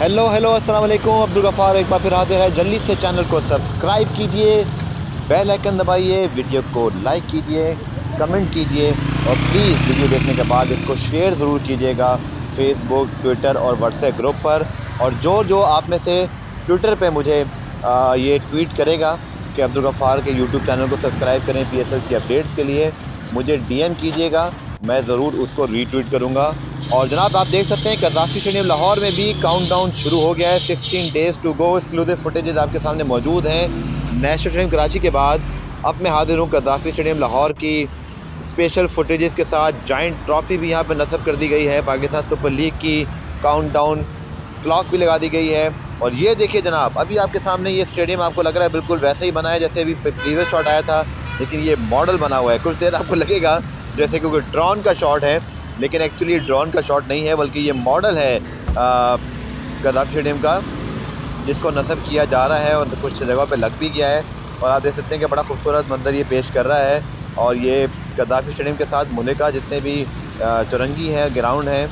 Hello hello अस्सलाम वालेकुम अब्दुल गफ़ार एक बार फिर हाजिर है। जल्दी से चैनल को सब्सक्राइब कीजिए बेल आइकन दबाइए वीडियो को लाइक कीजिए कमेंट कीजिए और प्लीज़ वीडियो देखने के बाद इसको शेयर ज़रूर कीजिएगा फेसबुक ट्विटर और व्हाट्सएप ग्रुप पर। और जो जो आप में से ट्विटर पे मुझे आ, ये ट्वीट करेगा कि अब्दुल गफ़ार के यूट्यूब चैनल को सब्सक्राइब करें पी की अपडेट्स के लिए मुझे डीएम कीजिएगा। मैं ज़रूर उसको रीट्वीट करूँगा। और जनाब, आप देख सकते हैं कजाफी स्टेडियम लाहौर में भी काउंटडाउन शुरू हो गया है। 16 days to go exclusive footages आपके सामने मौजूद हैं। नेशनल स्टेडियम कराची के बाद अब मैं हाजिर हूँ कजाफी स्टेडियम लाहौर की स्पेशल फुटेजेस के साथ। जॉइंट ट्रॉफ़ी भी यहाँ पर नस्ब कर दी गई है। पाकिस्तान सुपर लीग की काउंटडाउन क्लॉक भी लगा दी गई है। और ये देखिए जनाब, अभी आपके सामने ये स्टेडियम आपको लग रहा है बिल्कुल वैसे ही बना है जैसे अभी प्रीवियस शॉट आया था, लेकिन ये मॉडल बना हुआ है। कुछ देर आपको लगेगा जैसे क्योंकि ड्रोन का शॉट है, लेकिन एक्चुअली ड्रोन का शॉट नहीं है, बल्कि ये मॉडल है गदाफ स्टेडियम का, जिसको नस्ब किया जा रहा है और कुछ जगहों पे लग भी गया है। और आप देख सकते हैं कि बड़ा खूबसूरत मंजर ये पेश कर रहा है और ये गदाफी स्टेडियम के साथ मुलिका जितने भी चुरंगी हैं ग्राउंड हैं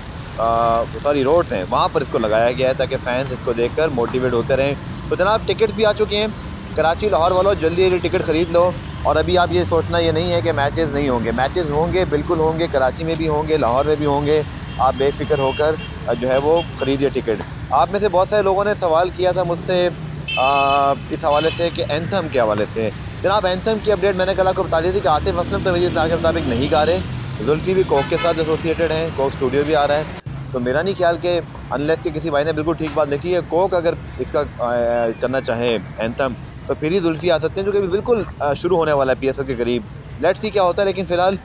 सॉरी रोड्स हैं, वहाँ पर इसको लगाया गया है ताकि फ़ैन्स इसको देख कर मोटिवेट होते रहें। तो जनाब टिकट्स भी आ चुके हैं। कराची, लाहौर वालों, जल्दी जल्दी टिकट ख़रीद लो। और अभी आप ये सोचना, ये नहीं है कि मैचेस नहीं होंगे। मैचेस होंगे, बिल्कुल होंगे, कराची में भी होंगे, लाहौर में भी होंगे। आप बेफिक्र होकर जो है वो ख़रीदिए टिकट आप में से बहुत सारे लोगों ने सवाल किया था मुझसे इस हवाले से कि एंथम के हवाले से। जनाब एंथम की अपडेट मैंने कल आपको बता दी थी कि आतिफ असलम तो मेरी के मुताबिक नहीं गा रहे। जुल्फ़ी भी कोक के साथ एसोसिएटेड हैं, कोक स्टूडियो भी आ रहा है। तो मेरा नहीं ख्याल कि अनलेस के किसी भाई ने बिल्कुल ठीक बात लिखी है, कोक अगर इसका करना चाहे एंथम तो फिर ही जुल्फ़ी आ सकते हैं, जो कि बिल्कुल शुरू होने वाला है पीएसएल के करीब। लेट्स सी क्या होता है, लेकिन फ़िलहाल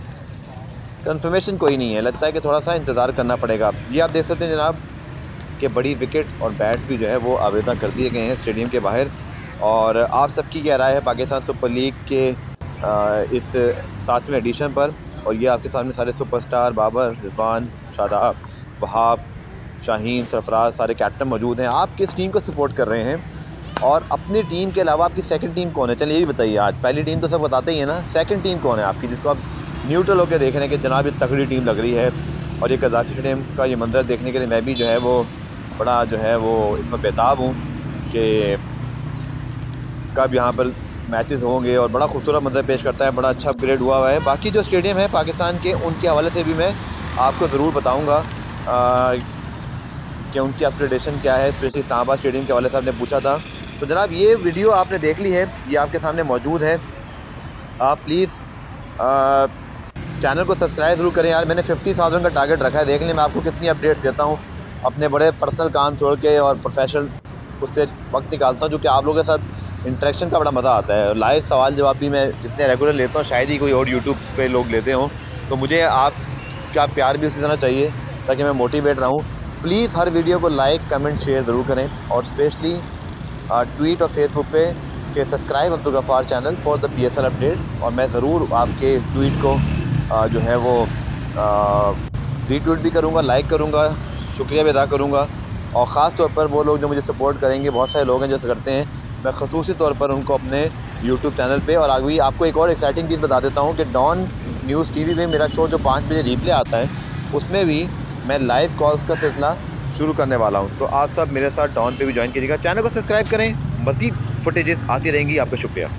कन्फर्मेशन कोई नहीं है। लगता है कि थोड़ा सा इंतज़ार करना पड़ेगा। ये आप देख सकते हैं जनाब, कि बड़ी विकेट और बैट्स भी जो है, वो आवेदन कर दिए गए हैं स्टेडियम के बाहर। और आप सबकी क्या राय है पाकिस्तान सुपर लीग के इस सातवें एडिशन पर? और ये आपके सामने सारे सुपरस्टार बाबर, रिजवान, शादाब, वहाब, शाहीन, सरफराज सारे कैप्टन मौजूद हैं। आप किस टीम को सपोर्ट कर रहे हैं? और अपनी टीम के अलावा आपकी सेकंड टीम कौन है? चलिए ये भी बताइए आज। पहली टीम तो सब बताते ही है ना। सेकंड टीम कौन है आपकी, जिसको आप न्यूट्रल होकर देख रहे हैं कि जनाब ये तगड़ी टीम लग रही है? और ये कजाफी स्टेडियम का ये मंजर देखने के लिए मैं भी जो है वो बड़ा जो है वो इसमें बेताब हूँ कि कब यहाँ पर मैचेस होंगे और बड़ा खूबसूरत मंजर पेश करता है। बड़ा अच्छा अपग्रेड हुआ हुआ है। बाकी जो स्टेडियम है पाकिस्तान के, उनके हवाले से भी मैं आपको ज़रूर बताऊँगा कि उनकी अपग्रेडेशन क्या है। स्पेशली इस्लामाबाद स्टेडियम के हवाले से आपने पूछा था तो जनाब, ये वीडियो आपने देख ली है, ये आपके सामने मौजूद है। आप प्लीज़ चैनल को सब्सक्राइब ज़रूर करें यार। मैंने फिफ्टी थाउज़ेंड का टारगेट रखा है, देख लें। मैं आपको कितनी अपडेट्स देता हूँ, अपने बड़े पर्सनल काम छोड़ के और प्रोफेशनल उससे वक्त निकालता हूँ, जो कि आप लोगों के साथ इंटरेक्शन का बड़ा मज़ा आता है। लाइव सवाल जवाब भी मैं जितने रेगुलर लेता हूँ, शायद ही कोई और यूट्यूब पे लोग लेते हों। तो मुझे आपका प्यार भी उसी तरह चाहिए, ताकि मैं मोटिवेट रहूँ। प्लीज़ हर वीडियो को लाइक कमेंट शेयर ज़रूर करें। और स्पेशली ट्वीट और फेसबुक पे कि subscribe Abdul Ghaffar channel for the P S L update और मैं ज़रूर आपके ट्वीट को आ, जो है वो रीट्वीट भी करूँगा लाइक करूँगा शुक्रिया भी अदा करूँगा। और ख़ास तौर पर वो लोग जो मुझे सपोर्ट करेंगे बहुत सारे लोग हैं जो करते हैं। मैं खसूसी तौर पर उनको अपने यूट्यूब चैनल पे और अभी आपको एक और एक्साइटिंग चीज़ बता देता हूँ कि डॉन न्यूज़ टीवी में मेरा शो जो पाँच बजे रिप्ले आता है उसमें भी मैं लाइव कॉल्स का सिलसिला शुरू करने वाला हूँ। तो आप सब मेरे साथ डॉन पे भी ज्वाइन कीजिएगा। चैनल को सब्सक्राइब करें। मज़ीद फुटेजेस आती रहेंगी। आपका शुक्रिया।